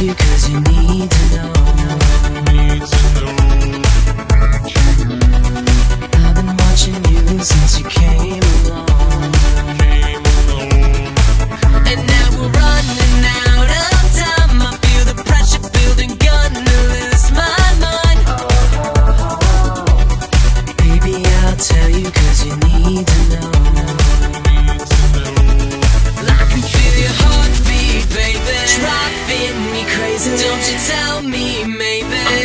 you cause you need to know. I've been watching you since you came along. And now we're running out of time. I feel the pressure building, lose my mind. Baby, I'll tell you cause you need to know. Don't you tell me, maybe.